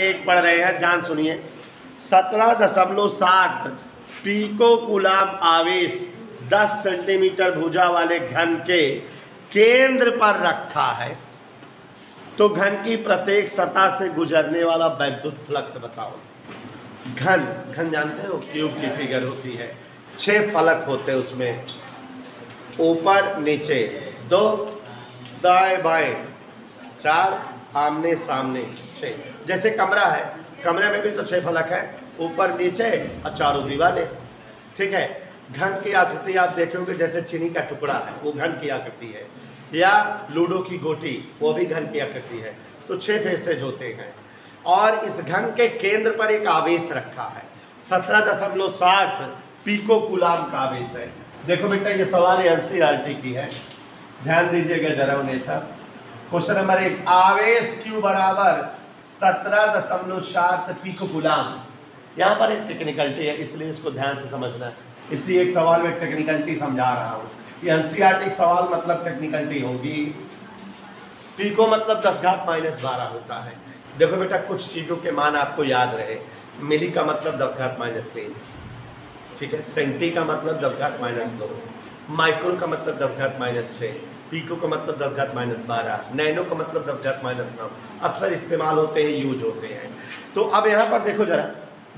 एक पढ़ रहे हैं ध्यान सुनिए। सत्रह दशमलव सात, पीको गुलाम आवेश 10 सेंटीमीटर भुजा वाले घन के केंद्र पर रखा है। तो घन की प्रत्येक सतह से गुजरने वाला वैद्युत फ्लक्स बताओ। घन घन जानते हो? क्यूब की फिगर होती है। छह फलक होते हैं उसमें। ऊपर, नीचे, दो, दाएँ, बाएँ, चार, आमने, सामने। छः। जैसे कमरा है, कमरे में भी तो छह फलक है, ऊपर, नीचे और चारों दीवारें। ठीक है? घन की आकृति आप देखोगे, जैसे चीनी का टुकड़ा है, वो घन की आकृति है। या लूडो की गोटी, वो भी घन की आकृति है। तो छह फेसेज होते हैं। और इस घन के केंद्र पर एक आवेश रखा है। सत्रह दशमलव सात पीको गुलाम का आवेश है। देखो बेटा, ये सवाल एन की है। ध्यान दीजिएगा जरा उन्हें सब। क्वेश्चन नंबर एक, आवेश क्यू बराबर सत्रह दशमलव सात पीको गुलाम यहाँ पर एक टेक्निकलिटी है, इसलिए इसको ध्यान से समझना है। इसी एक सवाल में टेक्निकलिटी समझा रहा हूँ। ये एनसीईआरटी सवाल मतलब टेक्निकलिटी होगी। पीको मतलब दस घात माइनस बारह होता है। देखो बेटा, कुछ चीज़ों के मान आपको याद रहे। मिली का मतलब दस घात माइनस तीन। ठीक है? सेंटी का मतलब दस घात माइनस दो। माइक्रो का मतलब दस घात माइनस छः पीको का मतलब दस घात माइनस बारह, नैनो का मतलब दस घात माइनस नौ। अक्सर इस्तेमाल होते हैं, यूज़ होते हैं। तो अब यहाँ पर देखो जरा,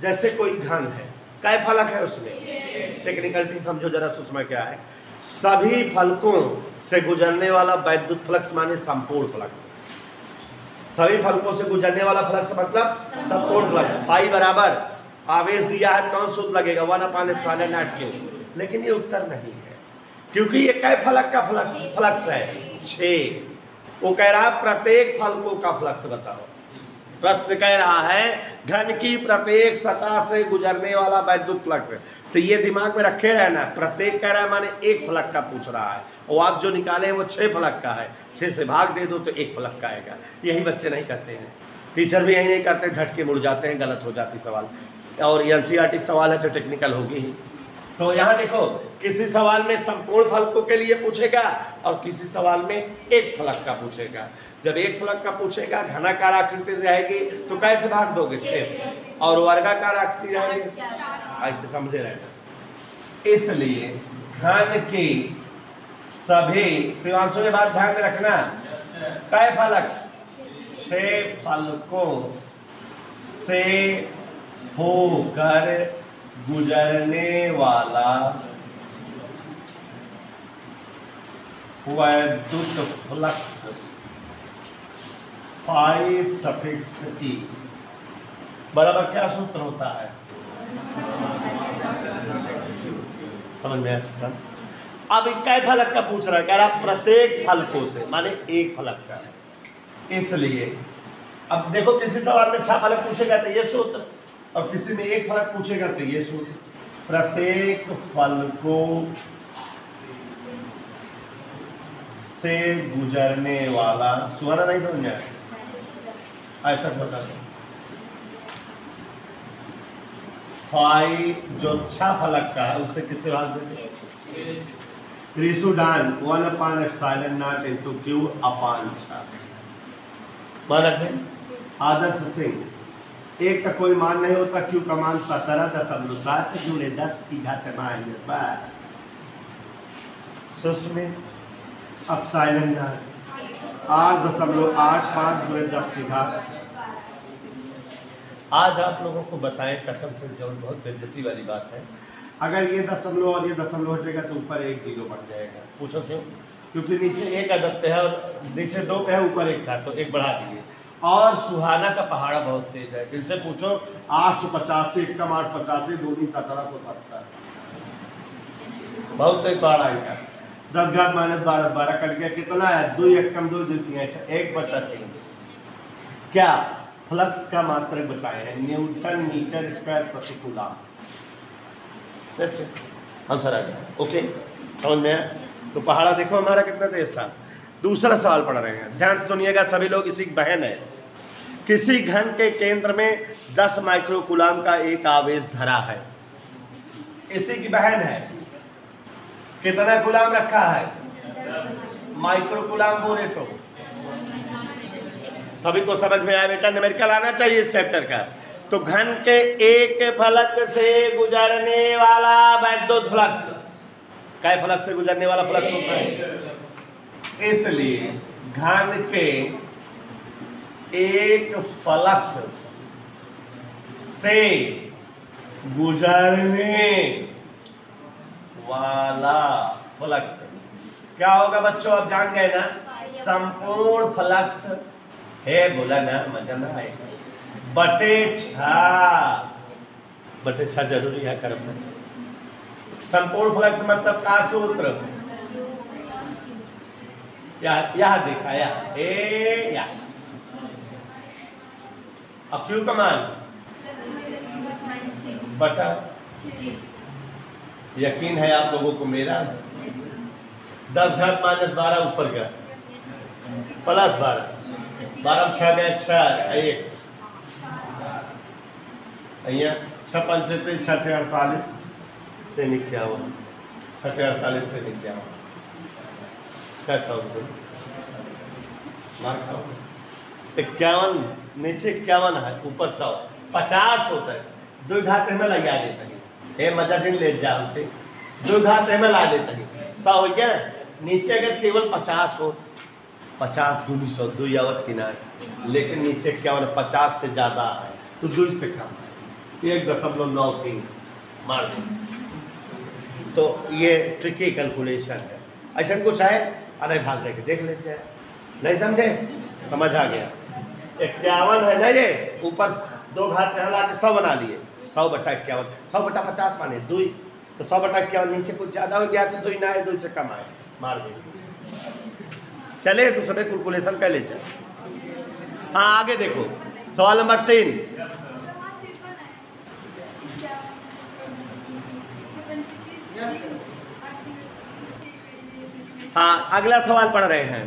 जैसे कोई घन है, काय फलक है उसमें? टेक्निकलिटी समझो जरा सुषमा क्या है। सभी फलकों से गुजरने वाला वैद्युत फ्लक्स माने संपूर्ण फ्लक्स। सभी फलकों से गुजरने वाला फ्लक्स मतलब संपूर्ण फ्लक्स। फाई बराबर, आवेश दिया है कौन सूत्र लगेगा? वन अपान क्यू लेकिन ये उत्तर नहीं है। क्योंकि ये कई फलक का फ्लक्स फ्लक्स है। छ। वो कह रहा है प्रत्येक फलकों का फ्लक्स बताओ। प्रश्न कह रहा है, घन की प्रत्येक सतह से गुजरने वाला वैद्युत फ्लक्स तो ये दिमाग में रखे रहना, प्रत्येक कह रहा है, माने एक फलक का पूछ रहा है। और आप जो निकाले हैं, वो छः फलक का है। छः से भाग दे दो तो एक फलक का आएगा। यही बच्चे नहीं करते हैं। टीचर भी यही नहीं करते, झटके मुड़ जाते हैं, गलत हो जाती सवाल। और एन सवाल है तो टेक्निकल होगी ही। तो यहाँ देखो, किसी सवाल में संपूर्ण फलकों के लिए पूछेगा और किसी सवाल में एक फलक का पूछेगा। जब एक फलक का पूछेगा, घनाकार आकृति रहेगी तो कैसे भाग दोगे? छः और वर्गाकार आकृति रहेगी ऐसे समझे रहेगा इसलिए घन की सभी शिवांशु के बाद ध्यान में रखना। कै फलक? छह फलकों से होकर गुजरने वाला वैद्युत फ्लक्स फाई सफिक्स ई बराबर क्या सूत्र होता है? समझ में आया अब इक्का फलक का पूछ रहा है, कह रहा प्रत्येक फलकों से, माने एक फलक का। इसलिए, अब देखो किसी सवाल में छह फलक पूछेगा तो ये सूत्र। और किसी में एक फलक पूछेगा तो ये सूत्र प्रत्येक फलकों से गुजरने वाला, सुहाना नहीं समझ आया? ऐसा बता दो फाई जो छह फलक का है उससे किससे भाग देते त्रिशुडान वन अपान एप्सिलॉन नॉट इनटू क्यू अपान छह मान रखें आदर्श सिंह। एक का कोई मान नहीं होता क्यों का मान सत्रह दशमलव सात जुड़े दस की घात माइनस बारह अब साइलेंट आठ दशमलव आठ पाँच दो दस की घात। आज आप लोगों को बताएँ कसम से जो बहुत बेजती वाली बात है। अगर ये दशमलव और ये दशमलव हटेगा तो ऊपर एक ज़ीरो बढ़ जाएगा। पूछो क्यों? क्योंकि नीचे एक अदद है और नीचे दो पे है ऊपर एक था तो एक बढ़ा दिए। और सुहाना का पहाड़ा बहुत तेज है। इनसे पूछो, आठ सौ पचासी, एक आठ पचासी, दो दिन सत्रह सौ सत्तर बहुत तेज पहाड़ा इनका। दस घाट माइनस बारह बारह कट गया। कितना है? दो एक कम दो दो तीन अच्छा एक बचा तीन। क्या फ्लक्स का मात्र बताए हैं? न्यूटन मीटर स्क्वायर प्रतिकूला आंसर आ गया। ओके समझ में तो पहाड़ा देखो हमारा कितना तेज था। दूसरा सवाल पढ़ रहे हैं। ध्यान से सुनिएगा, सभी लोग, इसी बहन है। किसी घन के केंद्र में 10 माइक्रोकुलाम का एक आवेश धरा है। इसी की बहन है। कितना गुलाम रखा है? माइक्रोकुलाम बोले तो। सभी को समझ में आया बेटा? न्यूमेरिकल आना चाहिए इस चैप्टर का। तो घन के एक फलक से गुजरने वाला, वैद्युत फ्लक्स काय फलक से गुजरने वाला फ्लक्स होता है? इसलिए घन के एक फलक से गुजरने वाला फ्लक्स क्या होगा बच्चों, आप जान गए ना? संपूर्ण फ्लक्स है बोला ना मज़ा ना आए। बटे छा। बटे छा ज़रूरी है, कर्म। संपूर्ण फ्लक्स मतलब का सूत्र? यहाँ देखा या, ए या। अब क्यों कमाल? बटा यकीन है आप लोगों को मेरा? दस घर माइनस बारह ऊपर घर प्लस बारह। बारह छः गए छिया एक। छः छठे अड़तालीस से निकल हुआ छठे अड़तालीस से निकल हुआ था उसको मार खाओ इक्यावन, नीचे इक्यावन है, ऊपर सौ। पचास होता है। दो घाट में लगा देता है। मज़ा दिन ले जा हमसे। दो घाट में ला देता है। सौ हो गया? नीचे अगर केवल पचास हो, पचास दूनी सौ, दो यावत किनारे। लेकिन नीचे इक्यावन, पचास से ज़्यादा है। तो दो से कम। एक दशमलव नौ तीन मार तो ये ट्रिकी कैलकुलेशन है। ऐसा कुछ है? अरे भाग दे के देख लेते हैं। नहीं समझे? समझ आ गया। इक्यावन है ना ये ऊपर दो घात हला के सौ बना लिए। सौ बटा इक्यावन। सौ बटा पचास माने दो तो सौ बटा इक्यावन नीचे कुछ ज़्यादा हो गया तो दो ना आए दो से कम आए। मार दे। चले तो सब कैलकुलेशन कर लेते हाँ। आगे देखो। सवाल नंबर तीन। हाँ अगला सवाल पढ़ रहे हैं।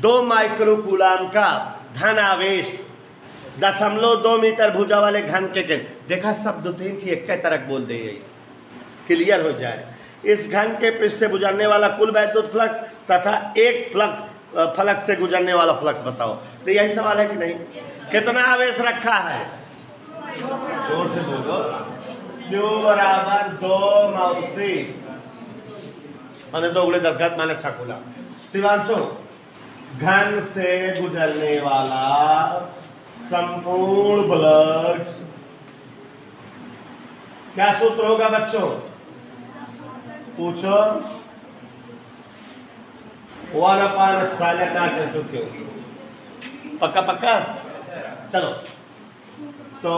दो माइक्रोकुलाम का धन आवेश दशमलव दो मीटर भुजा वाले घन के के देखा सब दो तीन चीज़ एक तरह बोल दे क्लियर हो जाए। इस घन के पृष्ठ से गुजरने वाला कुल वैद्युत फ्लक्स तथा एक फ्लक्स फलक से गुजरने वाला फ्लक्स बताओ। तो यही सवाल है कि नहीं? कितना आवेश रखा है? ज़ोर से बोलो। क्यू बराबर दो मौसी मैंने दो उगले दस घाट माने सकुला शिवांशु घन से गुजरने वाला संपूर्ण फ्लक्स क्या सूत्र होगा बच्चों पूछो वन अपान साइलेंट कर चुके हो पक्का पक्का चलो तो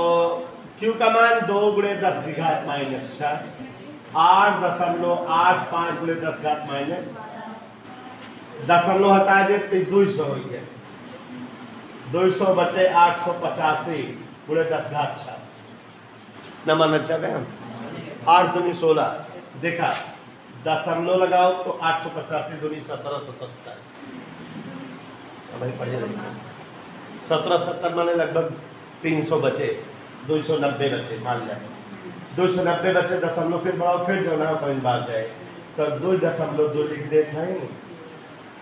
क्यू का मान दो गुणे दस घात माइनस छह आठ दशमलव आठ पाँच गुणे दस घात माइनस। दशमलव हटा दे तो दो सौ हो गया। दो सौ बटे आठ सौ पचासी गुणे दस घात छः नंबर में चले हम? आठ दूनी सोलह। देखा, दशमलव लगाओ तो आठ सौ पचासी दूनी सत्रह सौ सत्तर। सत्रह सत्तर माने लगभग तीन सौ बचे, दो सौ नब्बे बचे, मान जाए दो सौ नब्बे बच्चे दशमलव फिर बढ़ाओ, फिर जो ना कहीं बात जाए। तो दो दशमलव दो लिख देते हैं।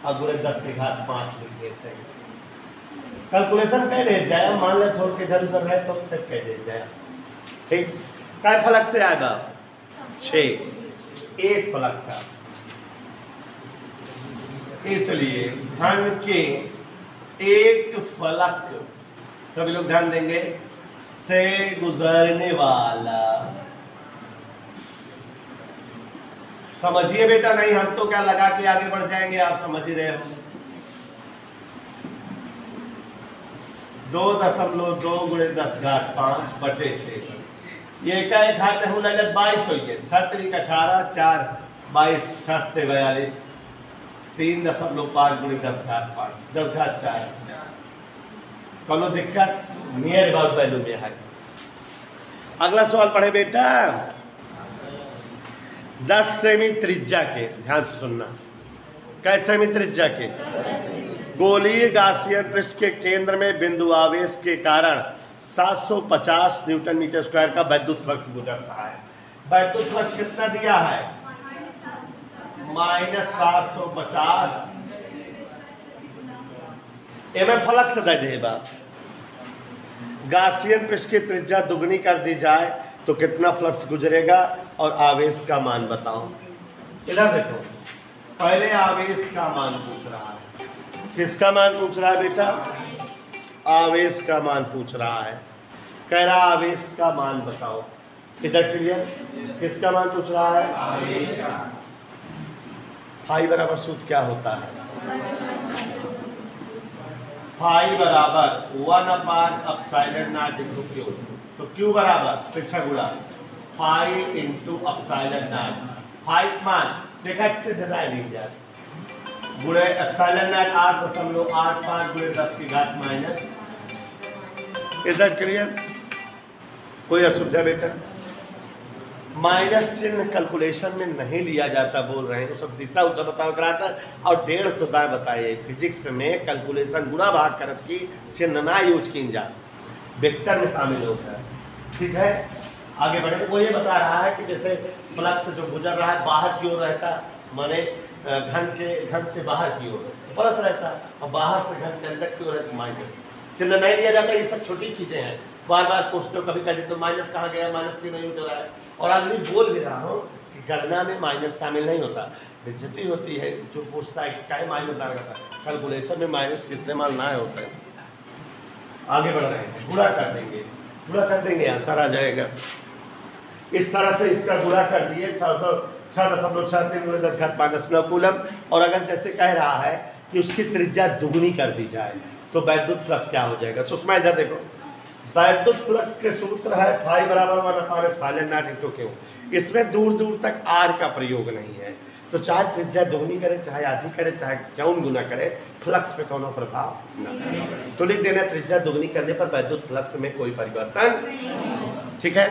और गुणे दस के घात पाँच लिख देते हैं। कैलकुलेशन कह ले जाए, मान ले थोड़ के इधर उधर है तो फिर कह दे जाए। ठीक? काय फलक से आएगा? छ। एक फलक का इसलिए धन के एक फलक। सभी लोग ध्यान देंगे। से गुजरने वाला। समझिए बेटा, नहीं, हम तो क्या लगा के आगे बढ़ जाएँगे, आप समझ ही रहे हो। दो दशमलव दो गुणे दस घाट पाँच बटे छः। ये घाट हूँ बाईस हो गए छः तरीक अठारह, चार, बाईस छः बयालीस। तीन दशमलव पाँच गुणे दस घाट पाँच। दस घाट चार। कोनो दिक्कत नियर अबाउट वैल्यू में है। अगला सवाल पढ़े बेटा। दस सेमी त्रिज्या के, ध्यान से सुनना। कैसे सेमी त्रिज्या के। गोलीय गासियर पृष्ठ के केंद्र में बिंदु आवेश के कारण 750 न्यूटन मीटर स्क्वायर का वैद्युत फ्लक्स गुजरता है। वैद्युत फ्लक्स कितना दिया है? माइनस सात सौ पचास। एवं फ्लक्स दे देगा गासियन पृष्ठ की त्रिज्या दुगनी कर दी जाए तो कितना फ्लक्स गुजरेगा? और आवेश का मान बताओ। इधर देखो पहले आवेश का मान पूछ रहा है। किसका मान पूछ रहा है बेटा? आवेश का मान पूछ रहा है। कह रहा आवेश का मान बताओ। इधर क्लियर किसका मान पूछ रहा है? फाई बराबर सूत्र क्या होता है? फाई बराबर वन अपान अब साइलेंट नाट इंटू क्यू तो क्यू बराबर पीछा गुड़ा मान देखा अच्छे से आठ दशमलव की घात माइनस इज़ दैट क्लियर कोई असुविधा बेटा? माइनस चिन्ह कैलकुलेशन में नहीं लिया जाता बोल रहे हैं। वो सब दिशा उसा बताओ कराता और डेढ़ सुधार बताइए फिजिक्स में कैलकुलेशन गुणा भाग करत की चिन्ह ना यूज़ की जा। वेक्टर में शामिल होता है। ठीक है? आगे बढ़े। वो ये बता रहा है कि जैसे फ्लक्स जो गुजर रहा है, बाहर की ओर रहता, माने घन के, घन से बाहर की ओर प्लस रहता, और बाहर से घन के अंदर की ओर है माइनस चिन्ह नहीं लिया जाता, ये सब छोटी चीज़ें हैं। बार बार पूछते हो कभी कभी तो माइनस कहाँ गया माइनस क्यों नहीं उतर रहा है? और आदमी बोल भी रहा हूँ कि गणना में माइनस शामिल नहीं होता। बेज्जती होती है, जो पूछता है कि क्या माइनस ना करता कैलकुलेशन में माइनस का इस्तेमाल ना होता है। आगे बढ़ रहे हैं गुड़ा कर देंगे। गुड़ा कर देंगे आंसर आ जाएगा। इस तरह से इसका गुड़ा कर दिए छः सौ छः दशमलव छः तीन गुणे दस घात माइनस नौ कूलम। और अगर जैसे कह रहा है कि उसकी त्रिज्या दुगनी कर दी जाए तो वैद्युत प्लस क्या हो जाएगा? सुषमा इधर देखो। वैद्युत फ्लक्स के सूत्र है फाई बराबर वन अपान एप्सिलॉन नॉट इसमें दूर दूर तक आर का प्रयोग नहीं है। तो चाहे त्रिज्या दोगुनी करे चाहे आधी करे चाहे चौन गुना करे फ्लक्स पे कोनो प्रभाव न करे तो लिख देना त्रिज्या दोगुनी करने पर वैद्युत फ्लक्स में कोई परिवर्तन ठीक है?